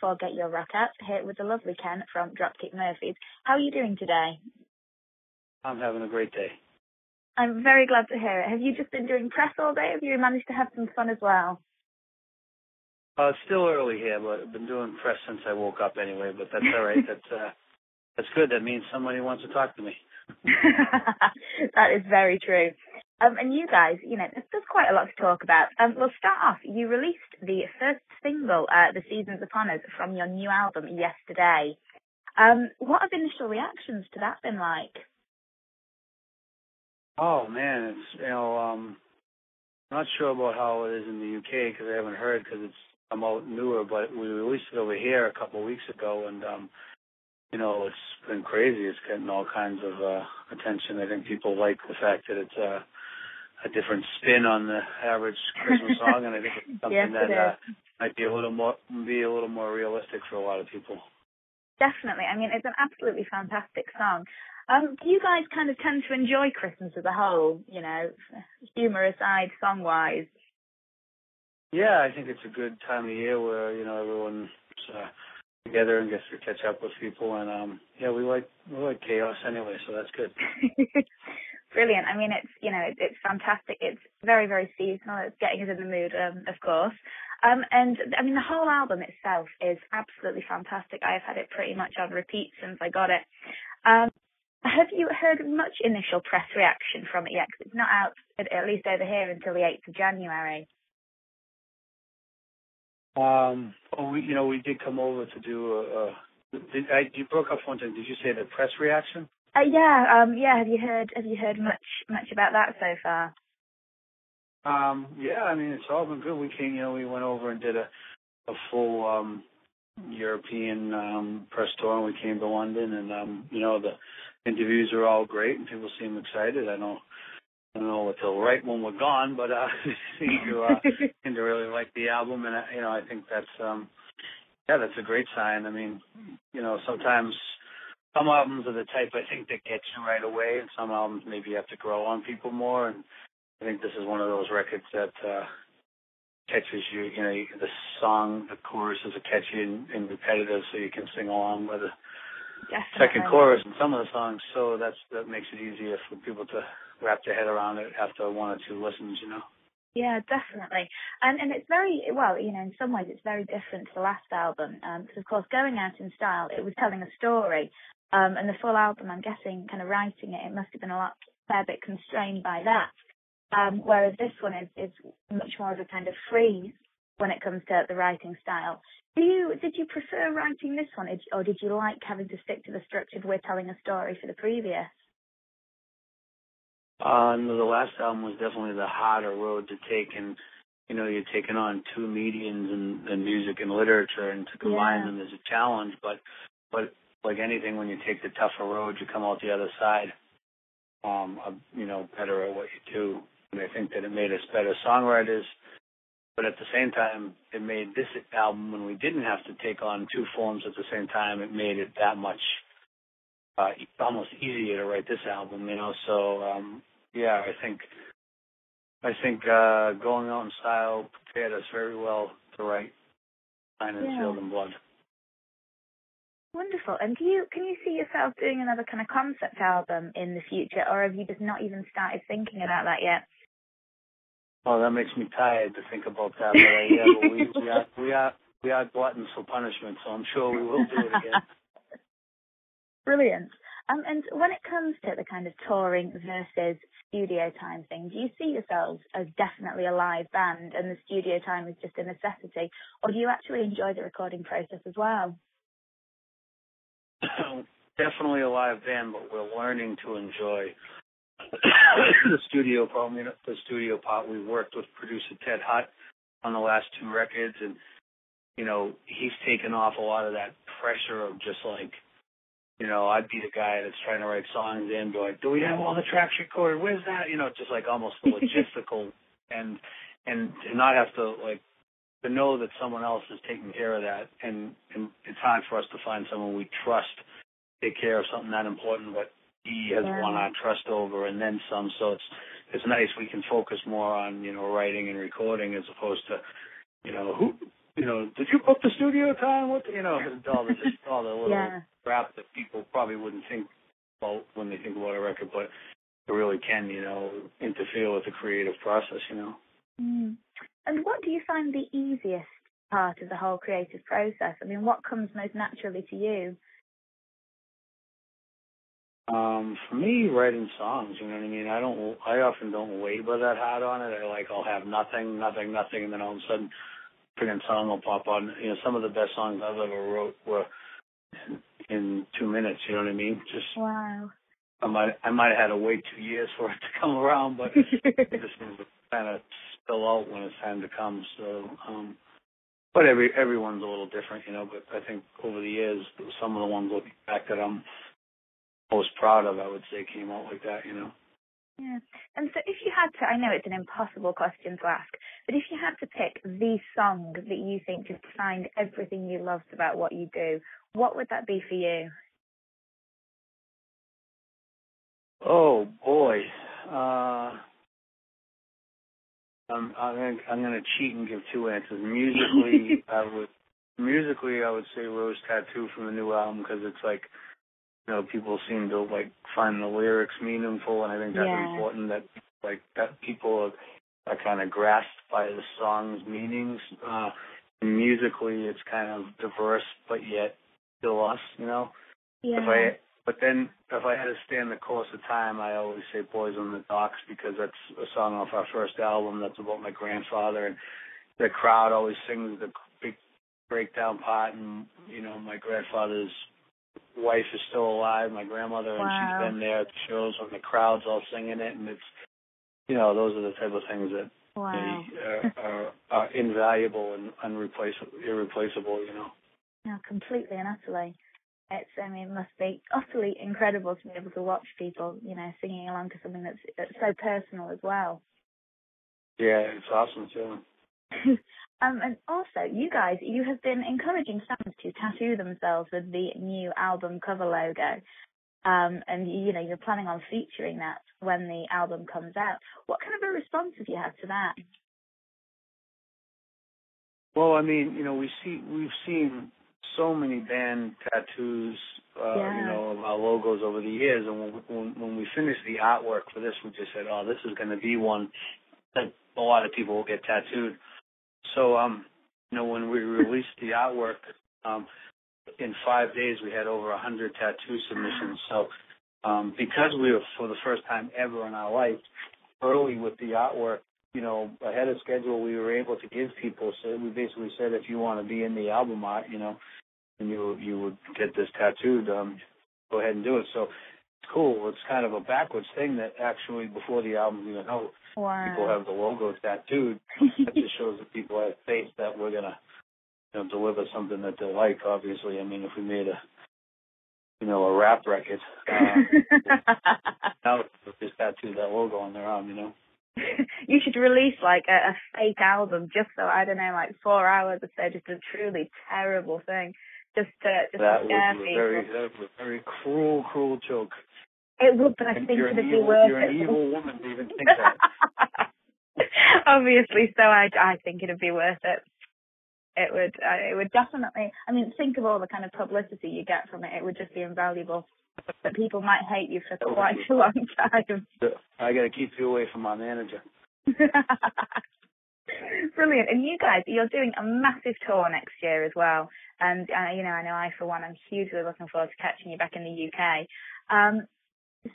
For Get Your Rock Out here with the lovely Ken from Dropkick Murphys. How are you doing today? I'm having a great day. I'm very glad to hear it. Have you just been doing press all day? Have you managed to have some fun as well? Uh, it's still early here, but I've been doing press since I woke up anyway. But that's all right. that's uh, that's good. That means somebody wants to talk to me. that is very true. Um, and you guys, you know, there's, quite a lot to talk about. Um, we'll start off. You released the first single, uh, "The Seasons Upon Us," from your new album yesterday. Um, what have initial reactions to that been like? Oh man, it's you know, um, I'm not sure about how it is in the UK because I haven't heard because it's I'm out newer, but we released it over here a couple of weeks ago, and um, you know, it's been crazy. It's getting all kinds of uh, attention. I think people like the fact that it's uh, a different spin on the average Christmas song, and I think it's something yes, that it uh, might be a little more be a little more realistic for a lot of people. Definitely. I mean, it's an absolutely fantastic song. Um, do you guys kind of tend to enjoy Christmas as a whole? You know, humor aside, song wise. Yeah, I think it's a good time of year where you know everyone's uh, together and gets to catch up with people, and um, yeah, we like we like chaos anyway, so that's good. Brilliant. I mean, it's you know it's, it's fantastic. It's very very seasonal. It's getting us in the mood, um, of course. Um, and I mean, the whole album itself is absolutely fantastic. I've had it pretty much on repeat since I got it. Um, have you heard much initial press reaction from it yet? Cause it's not out, at least over here, until the 8th of January. Um, oh, we, you know, we did come over to do a, a did, I, you broke up one time. Did you say the press reaction? Uh, yeah, um, yeah. Have you heard? Have you heard much, much about that so far? Um, yeah, I mean, it's all been good. We came, you know, we went over and did a, a full um, European um, press tour, and we came to London, and um, you know, the interviews are all great, and people seem excited. I know, I don't know what they'll write when we're gone, but uh, to uh, seem to really like the album, and uh, you know, I think that's um, yeah, that's a great sign. I mean, you know, sometimes some albums are the type I think that gets you right away, and some albums maybe you have to grow on people more, and I think this is one of those records that uh, catches you. You know, you, the song, the chorus is a catchy and, and repetitive, so you can sing along with the Definitely. second chorus in some of the songs. So that's that makes it easier for people to wrap their head around it after one or two listens. You know. Yeah, definitely. And and it's very well, you know, in some ways it's very different to the last album. Um, because of course, going out in style, it was telling a story. Um, and the full album, I'm guessing, kind of writing it, it must have been a lot fair bit constrained by that. Um, whereas this one is, is much more of a kind of free when it comes to the writing style. Do you did you prefer writing this one, or did you like having to stick to the structured "we're telling a story" for the previous? Uh, no, the last album was definitely the harder road to take, and you know, you're taking on two mediums and, and music and literature, and to combine yeah. them is a challenge. But, but like anything, when you take the tougher road, you come out the other side, um, you know, better at what you do. And I think that it made us better songwriters. But at the same time, it made this album when we didn't have to take on two forms at the same time. It made it that much uh, almost easier to write this album, you know. So um, yeah, I think I think uh, going out in style prepared us very well to write Signed and Yeah. Sealed in Blood. Wonderful. And do you can you see yourself doing another kind of concept album in the future, or have you just not even started thinking about that yet? Well, that makes me tired to think about that. But uh, yeah, but we, we are we are we are gluttons for punishment, so I'm sure we will do it again. Brilliant. Um, and when it comes to the kind of touring versus studio time thing, do you see yourselves as definitely a live band and the studio time is just a necessity, or do you actually enjoy the recording process as well? Um, definitely a live band, but we're learning to enjoy the studio part. I mean, the studio part. We worked with producer Ted Hutt on the last two records, and you know he's taken off a lot of that pressure of just like, you know, I'd be the guy that's trying to write songs and be like, do we have all the tracks recorded? Where's that? You know, just like almost the logistical and and to not have to like to know that someone else is taking care of that, and and it's hard for us to find someone we trust to take care of something that important, but he has Yeah. won our trust over and then some. So it's it's nice we can focus more on you know writing and recording as opposed to you know who you know, did you book the studio time? What you know, all the just all the little yeah. crap that people probably wouldn't think about when they think about a record, but it really can, you know, interfere with the creative process, you know. Do you find the easiest part of the whole creative process? I mean, what comes most naturally to you? Um, for me, writing songs, you know what I mean. I don't, I often don't labor that hard on it. I like, I'll have nothing, nothing, nothing, and then all of a sudden, freaking song will pop on. You know, some of the best songs I've ever wrote were in two minutes. You know what I mean? Just wow. I might, I might have had to wait two years for it to come around, but it just kind of spill out when it's time to come. So, um, but every everyone's a little different, you know. But I think over the years, some of the ones looking back that I'm most proud of, I would say, came out like that, you know. Yeah. And so if you had to, I know it's an impossible question to ask, but if you had to pick the song that you think just defined everything you loved about what you do, what would that be for you? Oh boy. Uh I'm I'm gonna, I'm gonna cheat and give two answers. Musically, I would musically I would say Rose Tattoo from the new album because it's like you know, people seem to like find the lyrics meaningful, and I think that's yeah. important that like that people are, are kind of grasped by the song's meanings. Uh, musically, it's kind of diverse, but yet still us, you know. Yeah. If I, but then if I had to stand the course of time, I always say "Boys on the Docks" because that's a song off our first album. That's about my grandfather, and the crowd always sings the big breakdown part, and you know my grandfather's wife is still alive, my grandmother, wow. and she's been there at the shows when the crowd's all singing it, and it's, you know, those are the type of things that wow. are, uh, are, are invaluable and unreplaceable, irreplaceable, you know. No, completely and utterly. It's, I mean, it must be utterly incredible to be able to watch people, you know, singing along to something that's, that's so personal as well. Yeah, it's awesome too. um, and also, you guys, you have been encouraging fans to tattoo themselves with the new album cover logo. Um, and you know, you're planning on featuring that when the album comes out. What kind of a response have you had to that? Well, I mean, you know, we see we've seen so many band tattoos, uh, yeah. you know, of our logos over the years, and when, when when we finished the artwork for this, we just said, "Oh, this is going to be one that a lot of people will get tattooed." So, um, you know, when we released the artwork, um, in five days we had over a hundred tattoo submissions. So, um, because we were for the first time ever in our life early with the artwork, you know, ahead of schedule, we were able to give people. So we basically said, if you want to be in the album art, you know, and you you would get this tattooed, um, go ahead and do it. So it's cool. It's kind of a backwards thing that actually before the album even out, wow. people have the logo tattooed. that just shows that people have faith that we're gonna, you know, deliver something that they like. Obviously, I mean, if we made a, you know, a rap record, uh, now just tattoo that logo on their arm, you know. you should release like a, a fake album just so I don't know, like four hours or so, just a truly terrible thing, just to just that to scare be people. very that was a very cruel, cruel joke. It would, but I think it'd be worth you're it. an evil woman to even think that. Obviously, so I I think it'd be worth it. It would uh, it would definitely. I mean, think of all the kind of publicity you get from it. It would just be invaluable. But people might hate you for quite a long time. I got to keep you away from my manager. Brilliant. And you guys, you're doing a massive tour next year as well. And, uh, you know, I know I, for one, I'm hugely looking forward to catching you back in the UK. Um,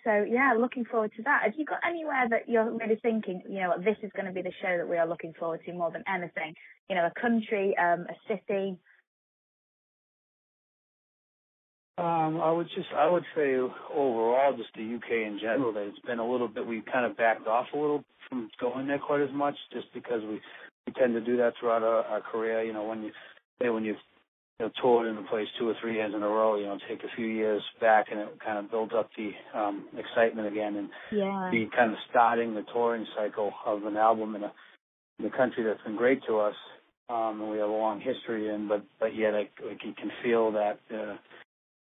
so, yeah, looking forward to that. Have you got anywhere that you're really thinking, you know, this is going to be the show that we are looking forward to more than anything? You know, a country, um, a city? Um, I would just, I would say overall, just the UK in general, that it's been a little bit, We've kind of backed off a little from going there quite as much, just because we, we tend to do that throughout our, our career. You know, when you, say when you've you know, toured in a place two or three years in a row, you know, take a few years back and it kind of builds up the um, excitement again, and Yeah. be kind of starting the touring cycle of an album in a, in a country that's been great to us. Um, and we have a long history in, but but yet like, like you can feel that. Uh,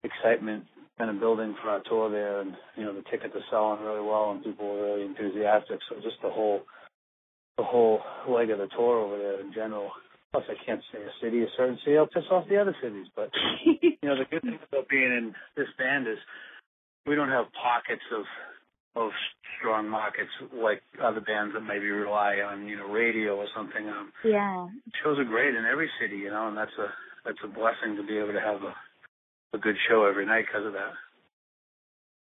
excitement kind of building for our tour there, and you know the tickets are selling really well, and people are really enthusiastic. So just the whole the whole leg of the tour over there in general Plus, I can't say a city, a certain city. I'll piss off the other cities. But you know, the good thing about being in this band is we don't have pockets of of strong markets like other bands that maybe rely on you know radio or something. Um, yeah, shows are great in every city, you know, and that's a that's a blessing to be able to have a a good show every night because of that.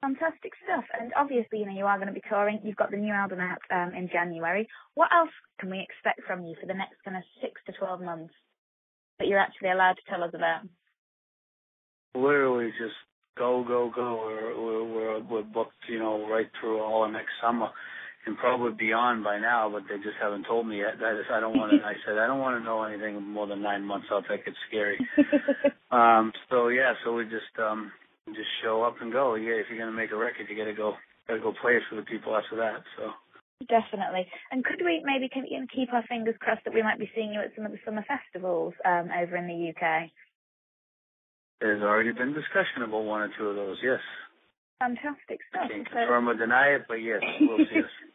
Fantastic stuff. And obviously, you know, you are going to be touring. You've got the new album out um, in January. What else can we expect from you for the next kind of six to 12 months that you're actually allowed to tell us about? Literally just go, go, go. We're, we're, we're, booked, you know, right through all of next summer and probably beyond by now, but they just haven't told me yet. That is, I don't want to, I said, I don't want to know anything more than nine months out. That gets scary. um, so yeah, so we just, um, just show up and go. Yeah, if you're gonna make a record, you gotta go, gotta go play it for the people after that. So. Definitely. And could we maybe keep our fingers crossed that we might be seeing you at some of the summer festivals um, over in the UK? There's already been discussion about one or two of those. Yes. Fantastic stuff. I can't confirm or deny it, but yes, we'll see us.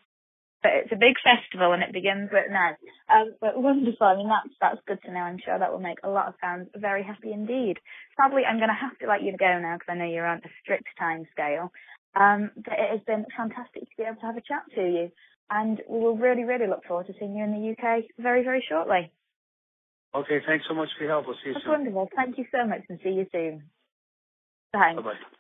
but it's a big festival and it begins with now. Um, but wonderful. I mean, that's that's good to know. I'm sure that will make a lot of fans very happy indeed. Sadly, I'm going to have to let you go now because I know you're on a strict time scale. Um, but it has been fantastic to be able to have a chat to you, and we will really, really look forward to seeing you in the UK very, very shortly. Okay, thanks so much for your help. We'll see you that's soon. wonderful. Thank you so much, and see you soon. Bye. Bye bye.